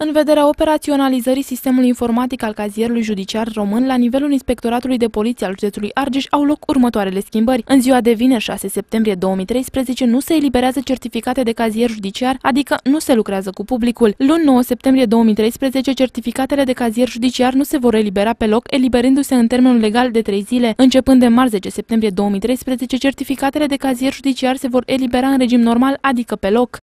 În vederea operaționalizării sistemului informatic al cazierului judiciar român, la nivelul Inspectoratului de Poliție al județului Argeș au loc următoarele schimbări. În ziua de vineri 6 septembrie 2013 nu se eliberează certificate de cazier judiciar, adică nu se lucrează cu publicul. Luni 9 septembrie 2013, certificatele de cazier judiciar nu se vor elibera pe loc, eliberându-se în termenul legal de 3 zile. Începând de marți 10 septembrie 2013, certificatele de cazier judiciar se vor elibera în regim normal, adică pe loc.